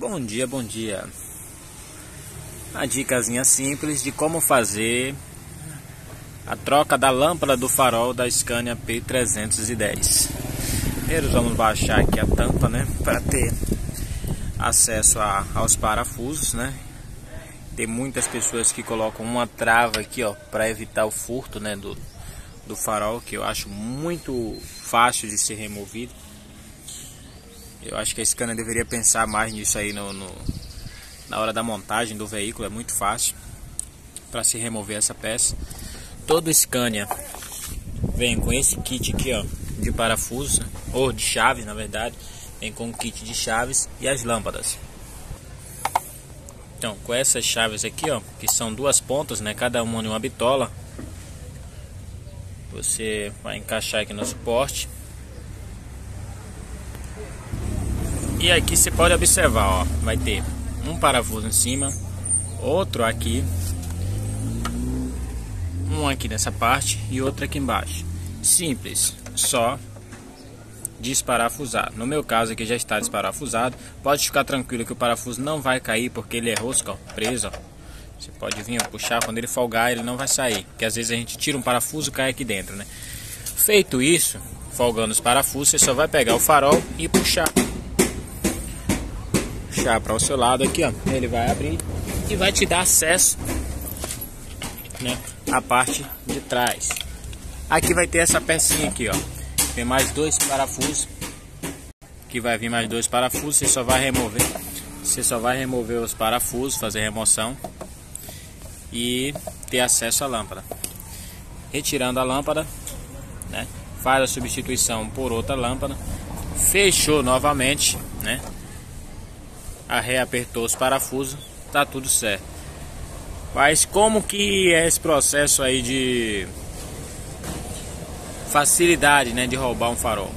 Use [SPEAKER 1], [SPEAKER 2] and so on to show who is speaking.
[SPEAKER 1] Bom dia, bom dia. Uma dicasinha simples de como fazer a troca da lâmpada do farol da Scania P310. Primeiro vamos baixar aqui a tampa, né, para ter acesso a, aos parafusos, né? Tem muitas pessoas que colocam uma trava aqui, ó, para evitar o furto, né, do, do farol, que eu acho muito fácil de ser removido. Eu acho que a Scania deveria pensar mais nisso aí no, no na hora da montagem do veículo, é muito fácil para se remover essa peça. Todo Scania vem com esse kit aqui, ó, de parafuso, ou de chaves, na verdade, vem com o kit de chaves e as lâmpadas. Então, com essas chaves aqui, ó, que são duas pontas, né, cada uma em uma bitola, você vai encaixar aqui no suporte E aqui você pode observar, ó, vai ter um parafuso em cima, outro aqui, um aqui nessa parte e outro aqui embaixo. Simples, só desparafusar. No meu caso aqui já está desparafusado. Pode ficar tranquilo que o parafuso não vai cair porque ele é rosca, ó, preso. Ó. Você pode vir ó, puxar, quando ele folgar ele não vai sair. Porque às vezes a gente tira um parafuso e cai aqui dentro, né? Feito isso, folgando os parafusos, você só vai pegar o farol e puxar puxar para o seu lado aqui, ó, ele vai abrir e vai te dar acesso, né, à parte de trás. Aqui vai ter essa pecinha aqui, ó. Tem mais dois parafusos. Que vai vir mais dois parafusos, você só vai remover. Você só vai remover os parafusos, fazer remoção e ter acesso à lâmpada. Retirando a lâmpada, né? Faz a substituição por outra lâmpada. Fechou novamente, né? Reapertou os parafusos, tá tudo certo. Mas como que é esse processo aí de facilidade, né, de roubar um farol?